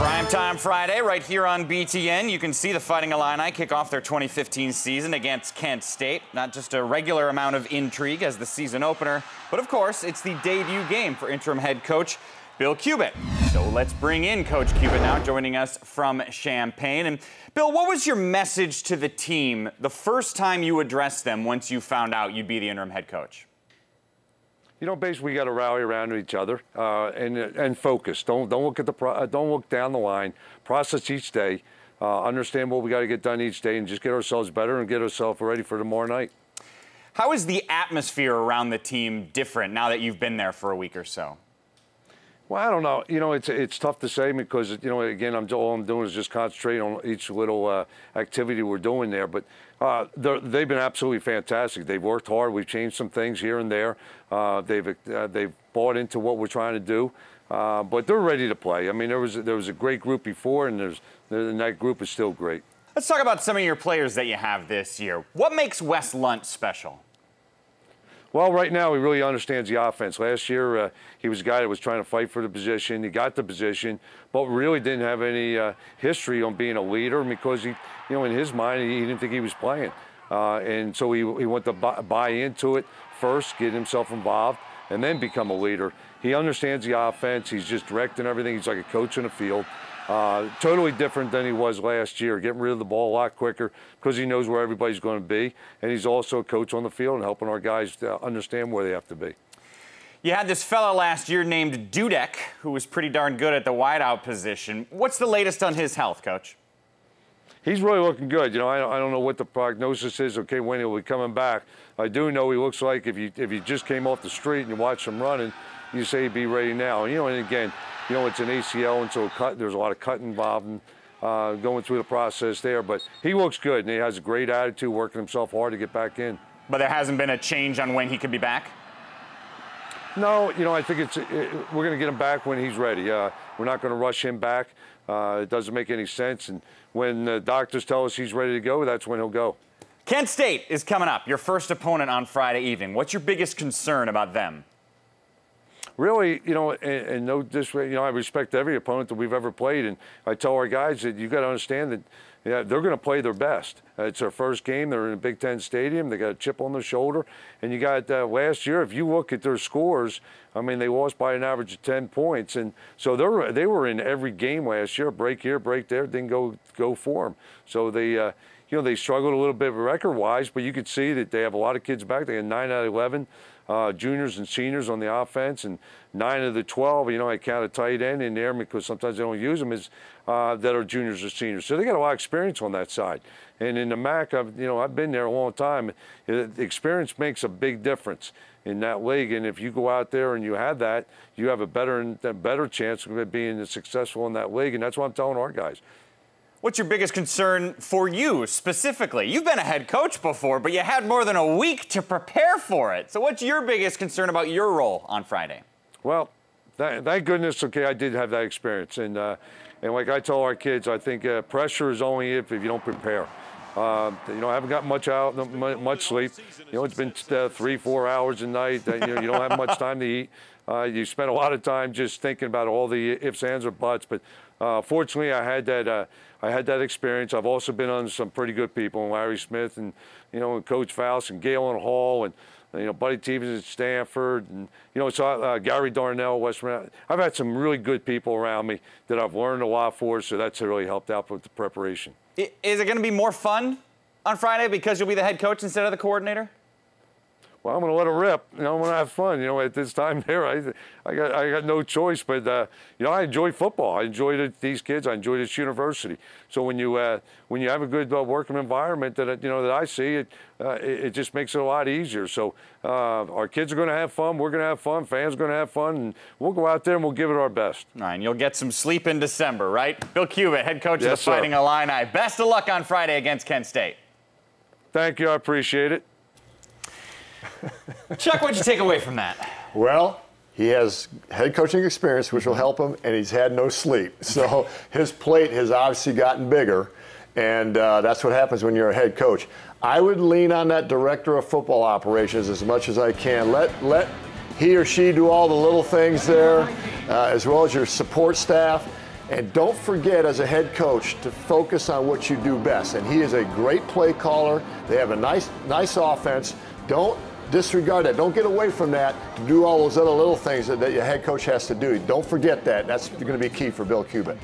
Primetime Friday, right here on BTN. You can see the Fighting Illini kick off their 2015 season against Kent State. Not just a regular amount of intrigue as the season opener, but of course, it's the debut game for interim head coach Bill Cubit. So let's bring in Coach Cubit now, joining us from Champaign. And Bill, what was your message to the team the first time you addressed them once you found out you'd be the interim head coach? You know, basically, we got to rally around each other uh, and and focus. Don't don't look at the pro, uh, don't look down the line. Process each day. Uh, understand what we got to get done each day, and just get ourselves better and get ourselves ready for tomorrow night. How is the atmosphere around the team different now that you've been there for a week or so? Well, I don't know. You know, it's it's tough to say because you know, again, I'm all I'm doing is just concentrate on each little uh, activity we're doing there. But uh, they've been absolutely fantastic. They've worked hard. We've changed some things here and there. Uh, they've uh, they've bought into what we're trying to do. Uh, but they're ready to play. I mean, there was there was a great group before, and there's and that group is still great. Let's talk about some of your players that you have this year. What makes Wes Lunt special? Well, right now he really understands the offense. Last year uh, he was a guy that was trying to fight for the position. He got the position, but really didn't have any uh, history on being a leader because he, you know, in his mind he didn't think he was playing, uh, and so he he went to buy, buy into it first, get himself involved, and then become a leader. He understands the offense. He's just directing everything. He's like a coach in the field. Uh, totally different than he was last year, getting rid of the ball a lot quicker because he knows where everybody's going to be. And he's also a coach on the field and helping our guys understand where they have to be. You had this fella last year named Dudek, who was pretty darn good at the wideout position. What's the latest on his health, Coach? He's really looking good. You know, I, I don't know what the prognosis is. Okay, when he'll be coming back. I do know he looks like if you if he just came off the street and you watch him running, you say he'd be ready now. You know, and again, you know, it's an ACL, and so cut, there's a lot of cut involved in uh, going through the process there. But he looks good, and he has a great attitude, working himself hard to get back in. But there hasn't been a change on when he could be back? No, you know, I think it's it, we're going to get him back when he's ready. Uh, we're not going to rush him back. Uh, it doesn't make any sense. And when the doctors tell us he's ready to go, that's when he'll go. Kent State is coming up, your first opponent on Friday evening. What's your biggest concern about them? Really, you know, and, and no disrespect, you know, I respect every opponent that we've ever played, and I tell our guys that you got to understand that. Yeah, they're going to play their best. Uh, it's their first game. They're in a Big Ten stadium. They got a chip on their shoulder. And you got uh, last year. If you look at their scores, I mean, they lost by an average of 10 points, and so they were they were in every game last year. Break here, break there. Didn't go go for them. So they. Uh, you know, they struggled a little bit record-wise, but you could see that they have a lot of kids back. They had 9 out of 11 uh, juniors and seniors on the offense, and nine of the 12, you know, I count a tight end in there because sometimes they don't use them, is uh, that are juniors or seniors. So they got a lot of experience on that side. And in the MAC, I've, you know, I've been there a long time. Experience makes a big difference in that league. And if you go out there and you have that, you have a better, a better chance of being successful in that league. And that's what I'm telling our guys. What's your biggest concern for you specifically? You've been a head coach before, but you had more than a week to prepare for it. So, what's your biggest concern about your role on Friday? Well, thank goodness, okay, I did have that experience. And, uh, and like I tell our kids, I think uh, pressure is only if, if you don't prepare. Uh, you know, I haven't got much out, much sleep. You know, it's been uh, three, four hours a night. you know, you don't have much time to eat. Uh, you spend a lot of time just thinking about all the ifs, ands, or buts. But uh, fortunately, I had that. Uh, I had that experience. I've also been under some pretty good people, Larry Smith and you know, and Coach Faust and Galen Hall and you know, Buddy Teevens at Stanford, and you know, so uh, Gary Darnell, Western. I've had some really good people around me that I've learned a lot for, so that's really helped out with the preparation. Is it going to be more fun on Friday because you'll be the head coach instead of the coordinator? Well, I'm going to let it rip. You know, I'm going to have fun. You know, at this time there, I, I got, I got no choice. But uh, you know, I enjoy football. I enjoyed it, these kids. I enjoyed this university. So when you, uh, when you have a good uh, working environment that you know that I see, it, uh, it, it, just makes it a lot easier. So uh, our kids are going to have fun. We're going to have fun. Fans are going to have fun, and we'll go out there and we'll give it our best. All right, and you'll get some sleep in December, right? Bill Cubit, head coach yes, of the sir. Fighting Illini. Best of luck on Friday against Kent State. Thank you. I appreciate it. Chuck, what'd you take away from that? Well, he has head coaching experience, which will help him, and he's had no sleep. So his plate has obviously gotten bigger, and uh, that's what happens when you're a head coach. I would lean on that director of football operations as much as I can. Let let he or she do all the little things there, uh, as well as your support staff, And don't forget, as a head coach, to focus on what you do best. And he is a great play caller. They have a nice, nice offense. Don't disregard that. Don't get away from that do all those other little things that, that your head coach has to do. Don't forget that. That's going to be key for Bill Cubit.